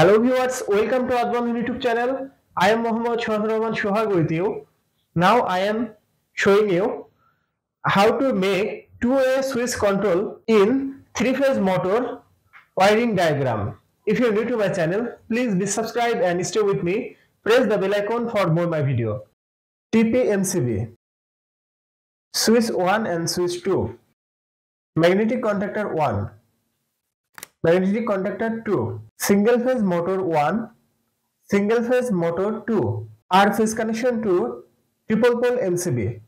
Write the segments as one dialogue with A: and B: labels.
A: Hello viewers, welcome to Advan YouTube channel. I am Mohammad Rahman Shohag with you. Now I am showing you how to make two-way switch control in three-phase motor wiring diagram. If you are new to my channel, please be subscribed and stay with me. Press the bell icon for more my video. TPMCB Switch 1 and switch 2 Magnetic contactor 1 Magnetic contactor 2 Single phase motor 1 Single phase motor 2 R phase connection to triple pole MCB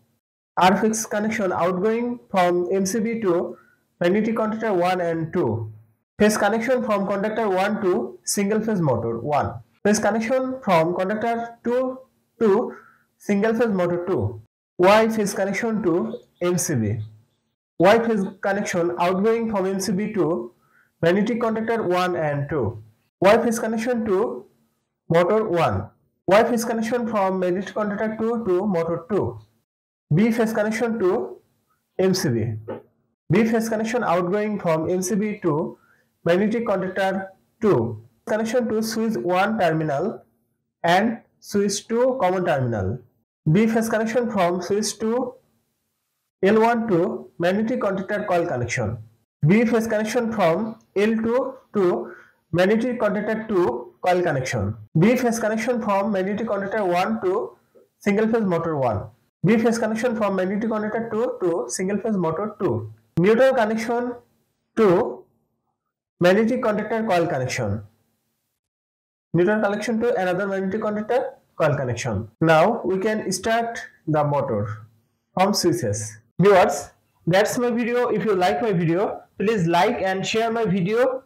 A: R phase connection outgoing from MCB to magnetic contactor 1 and 2 Phase connection from contactor 1 to single phase motor 1 Phase connection from contactor 2 to single phase motor 2 Y phase connection to MCB. Y phase connection outgoing from MCB to magnetic contactor 1 and 2. Y phase connection to motor 1. Y phase connection from magnetic contactor 2 to motor 2. B phase connection to MCB. B phase connection outgoing from MCB to magnetic contactor 2. Connection to switch 1 terminal and switch 2 common terminal. B phase connection from switch 2 L1 to magnetic contactor coil connection. B phase connection from L2 to magnetic contactor 2 coil connection. B phase connection from magnetic contactor 1 to single phase motor 1. B phase connection from magnetic contactor 2 to single phase motor 2. Neutral connection to magnetic contactor coil connection. Neutral connection to another magnetic contactor coil connection. Now we can start the motor from switches. Viewers, that's my video. If you like my video, please like and share my video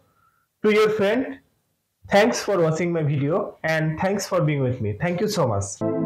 A: to your friend. Thanks for watching my video and thanks for being with me. Thank you so much.